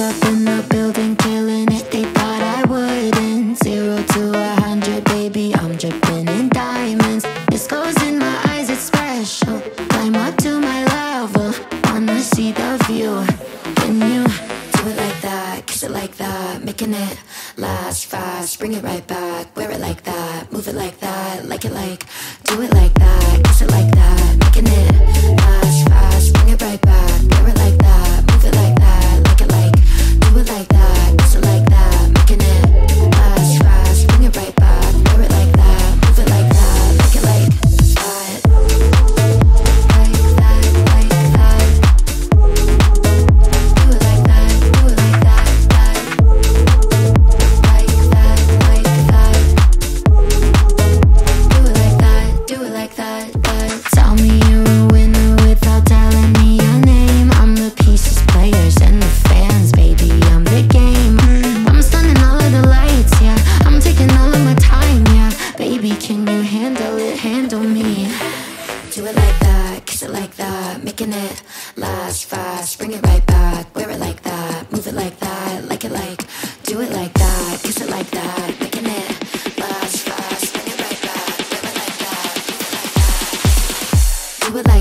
up in the building, killing it. They thought I wouldn't. Zero to a hundred, baby, I'm dripping in diamonds. It's goes in my eyes, it's special. Climb up to my level, wanna see the view. Can you do it like that? Kiss it like that, making it last fast. Bring it right back, wear it like that, move it like that, like it like, do it like that, kiss it like that. Can you handle it? Handle me. Do it like that, kiss it like that, making it last fast. Bring it right back, wear it like that, move it like that, like it like. Do it like that, kiss it like that, making it last fast. Bring it right back, wear it like that, it like that. Do it like.